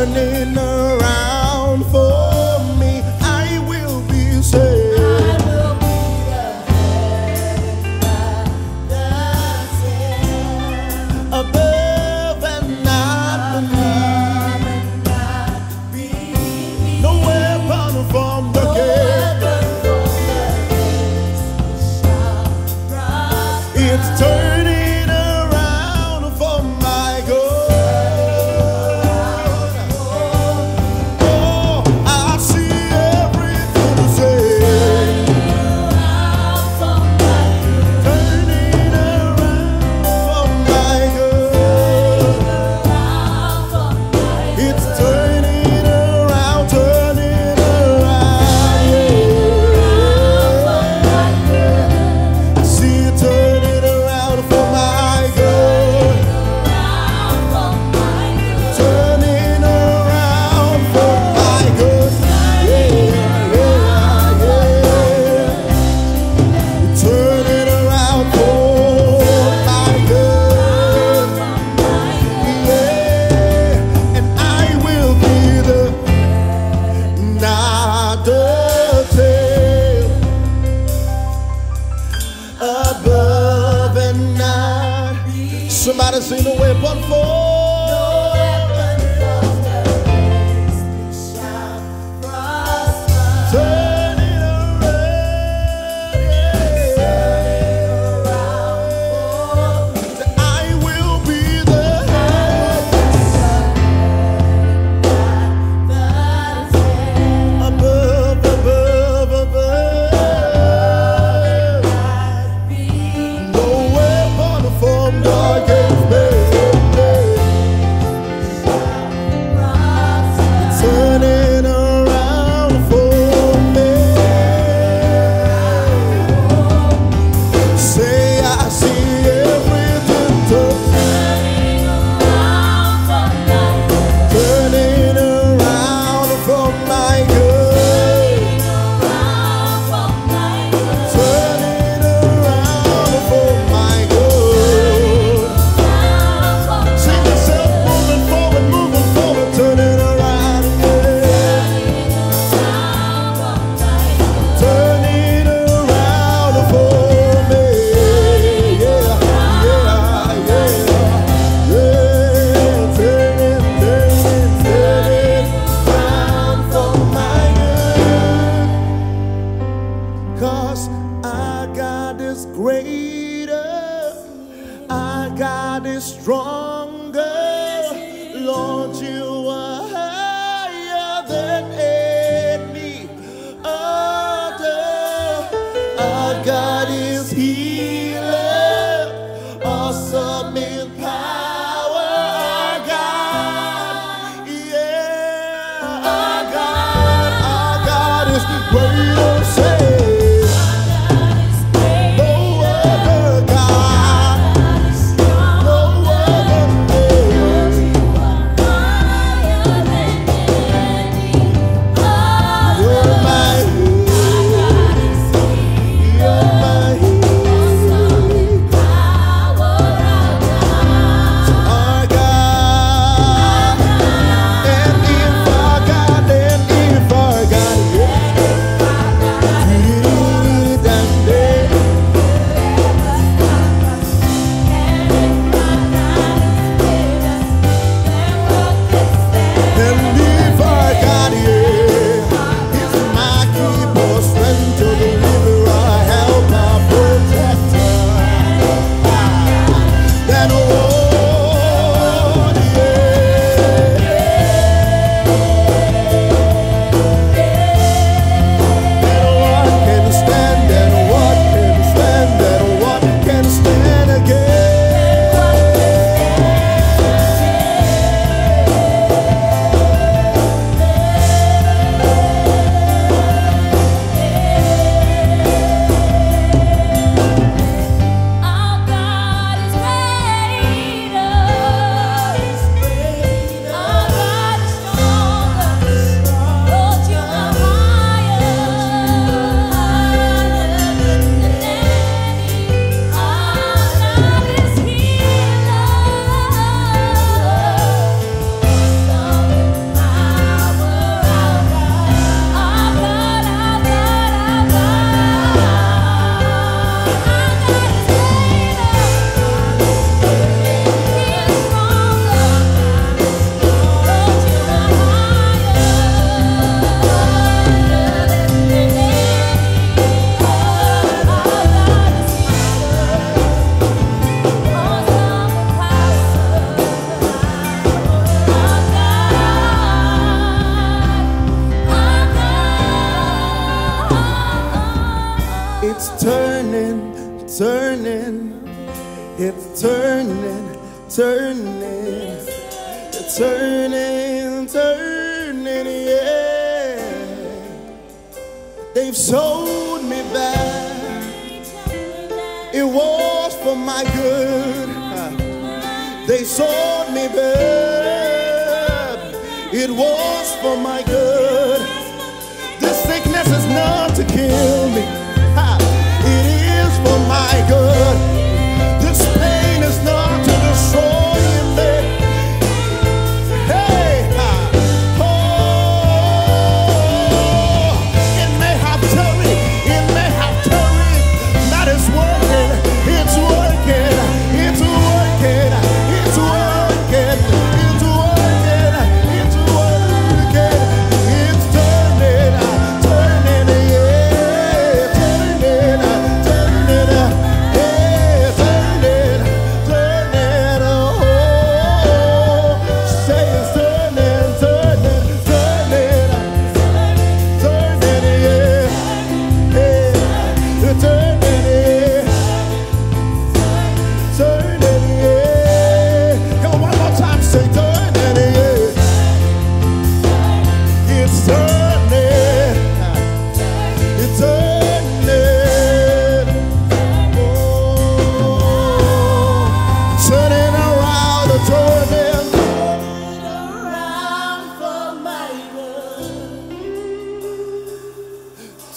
afternoon. for God is stronger. Lord, you turning, it's turning, turning, it's turning, turning, yeah. They've sold me back. It was for my good. They sold me back. It was for my good. This sickness is not to kill me my good.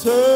Turn,